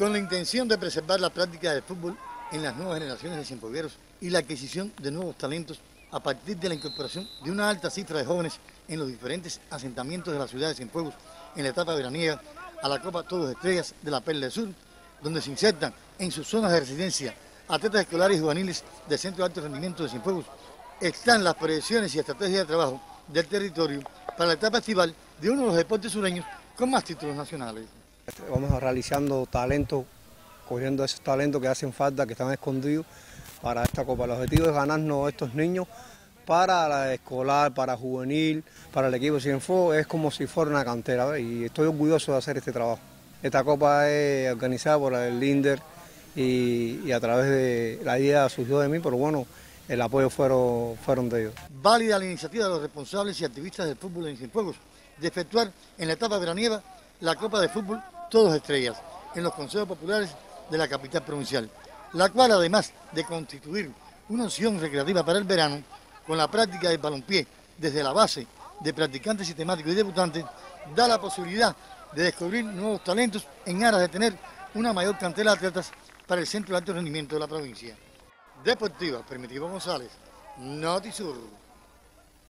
con la intención de preservar la práctica del fútbol en las nuevas generaciones de cienfuegueros y la adquisición de nuevos talentos a partir de la incorporación de una alta cifra de jóvenes en los diferentes asentamientos de la ciudad de Cienfuegos en la etapa veraniega a la Copa Todos Estrellas de la Perla del Sur, donde se insertan en sus zonas de residencia atletas escolares y juveniles del Centro de Alto Rendimiento de Cienfuegos, están las proyecciones y estrategias de trabajo del territorio para la etapa estival de uno de los deportes sureños con más títulos nacionales. Vamos a realizando talentos, cogiendo esos talentos que hacen falta, que están escondidos para esta Copa. El objetivo es ganarnos estos niños para la escolar, para juvenil, para el equipo de Cienfuegos, es como si fuera una cantera y estoy orgulloso de hacer este trabajo. Esta Copa es organizada por el LINDER y, a través de la idea surgió de mí, pero bueno, el apoyo fueron, fueron de ellos. Válida la iniciativa de los responsables y activistas del fútbol en Cienfuegos de efectuar en la etapa veraniega la Copa de Fútbol Todos Estrellas en los consejos populares de la capital provincial, la cual además de constituir una opción recreativa para el verano, con la práctica del balompié desde la base de practicantes sistemáticos y debutantes, da la posibilidad de descubrir nuevos talentos en aras de tener una mayor cantera de atletas para el Centro de Alto Rendimiento de la provincia. Deportiva, Primitivo González, Notisur.